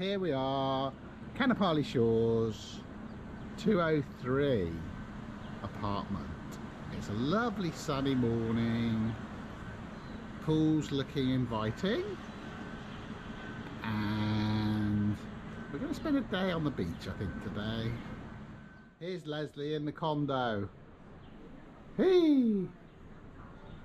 here we are, Kaanapali Shores, 203 apartment. It's a lovely sunny morning. Pool's looking inviting. And we're going to spend a day on the beach, I think, today. Here's Leslie in the condo. Hey!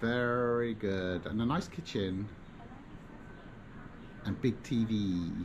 Very good. And a nice kitchen. And big TV.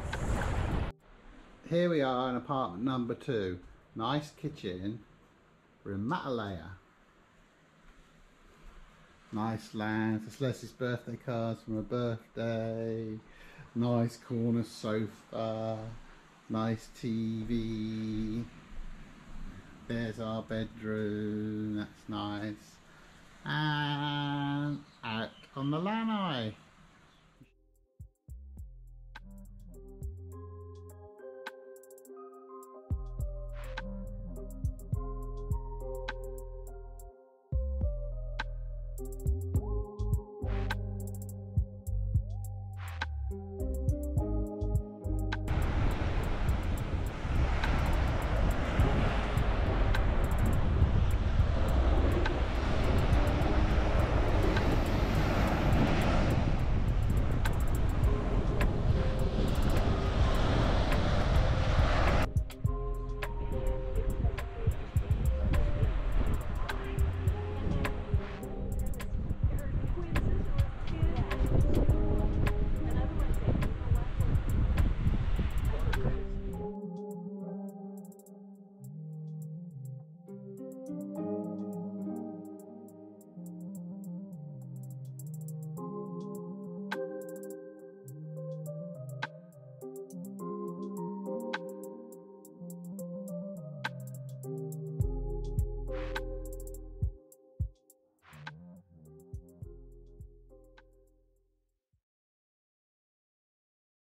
Here we are in apartment number two. Nice kitchen. We're in Maalaea. Nice land. It's Leslie's birthday cards from her birthday. Nice corner sofa. Nice TV. There's our bedroom. That's nice. And out on the lanai.